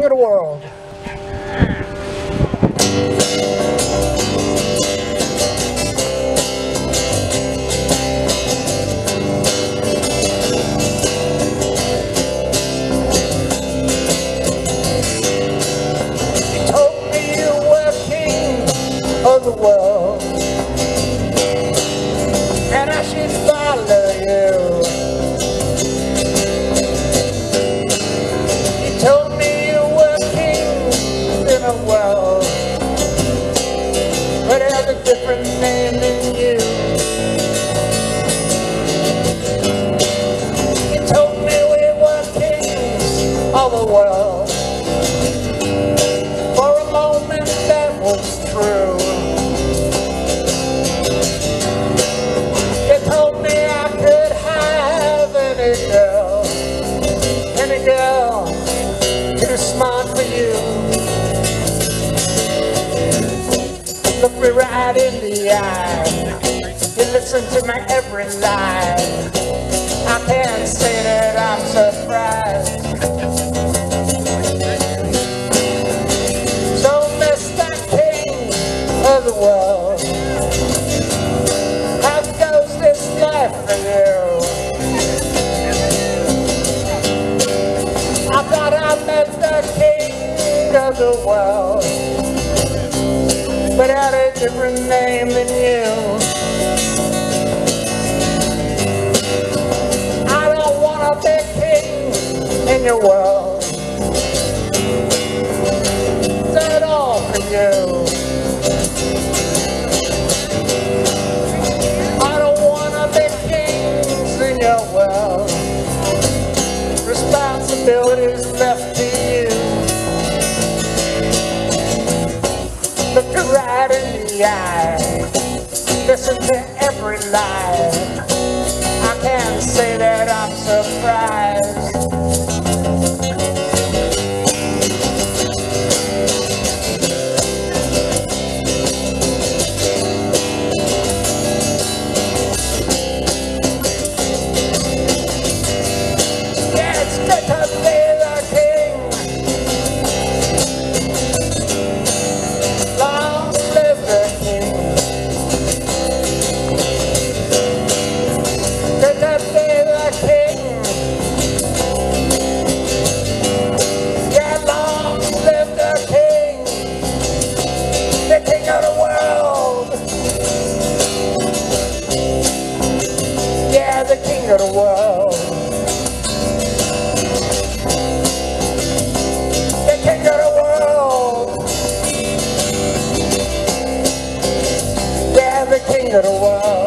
king of the world. You told me you were king of the world, in world, but a different eye. You listen to my every lie. I can't say that I'm surprised. So, Mr. King of the world, how goes this life for you? I thought I met the king of the world, but had a different name than you. I don't want to be king in your world. That all for you. I don't wanna be kings in your world. Responsibilities left to you. Look you right in the eye. Listen to every lie. Yeah, the king of the world. the king of the world. Yeah, the king of the world.